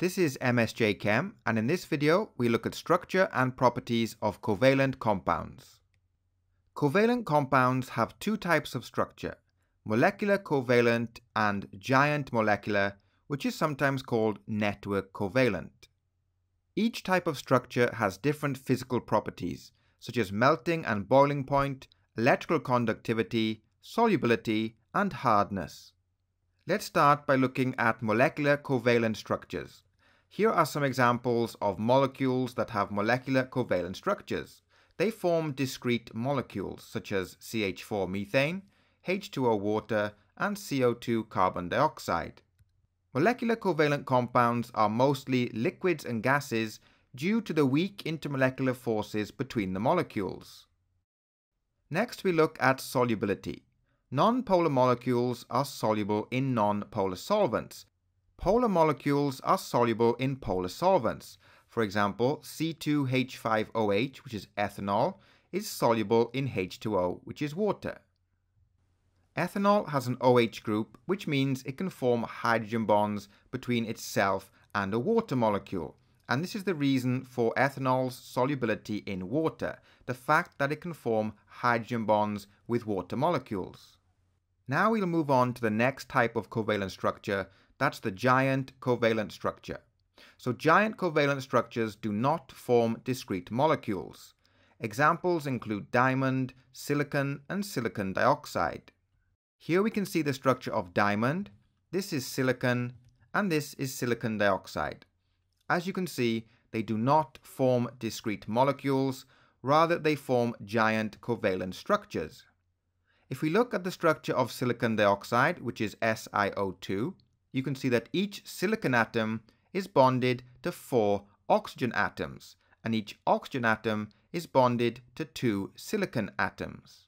This is MSJ Chem and in this video we look at structure and properties of covalent compounds. Covalent compounds have two types of structure, molecular covalent and giant molecular which is sometimes called network covalent. Each type of structure has different physical properties such as melting and boiling point, electrical conductivity, solubility and hardness. Let's start by looking at molecular covalent structures. Here are some examples of molecules that have molecular covalent structures. They form discrete molecules such as CH4 methane, H2O water, and CO2 carbon dioxide. Molecular covalent compounds are mostly liquids and gases due to the weak intermolecular forces between the molecules. Next we look at solubility. Non-polar molecules are soluble in non-polar solvents, Polar molecules are soluble in polar solvents. For example, C2H5OH, which is ethanol, is soluble in H2O, which is water. Ethanol has an OH group, which means it can form hydrogen bonds between itself and a water molecule. And this is the reason for ethanol's solubility in water, the fact that it can form hydrogen bonds with water molecules. Now we'll move on to the next type of covalent structure, that's the giant covalent structure. So giant covalent structures do not form discrete molecules. Examples include diamond, silicon, and silicon dioxide. Here we can see the structure of diamond, this is silicon, and this is silicon dioxide. As you can see, they do not form discrete molecules, rather they form giant covalent structures. If we look at the structure of silicon dioxide, which is SiO2, you can see that each silicon atom is bonded to four oxygen atoms, and each oxygen atom is bonded to two silicon atoms.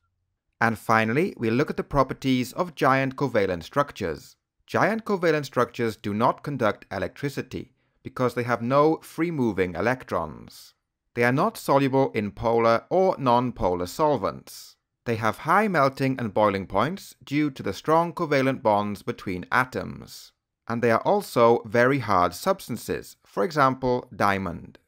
And finally, we'll look at the properties of giant covalent structures. Giant covalent structures do not conduct electricity because they have no free-moving electrons. They are not soluble in polar or non-polar solvents. They have high melting and boiling points due to the strong covalent bonds between atoms. And they are also very hard substances, for example, diamond.